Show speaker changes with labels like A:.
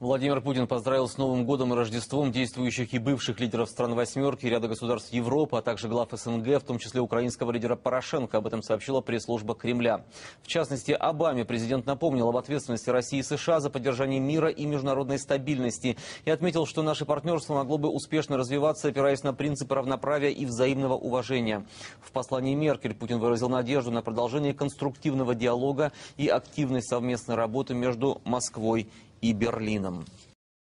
A: Владимир Путин поздравил с Новым годом и Рождеством действующих и бывших лидеров стран «восьмерки», ряда государств Европы, а также глав СНГ, в том числе украинского лидера Порошенко. Об этом сообщила пресс-служба Кремля. В частности, Обаме президент напомнил об ответственности России и США за поддержание мира и международной стабильности и отметил, что наше партнерство могло бы успешно развиваться, опираясь на принципы равноправия и взаимного уважения. В послании Меркель Путин выразил надежду на продолжение конструктивного диалога и активной совместной работы между Москвой и Берлином.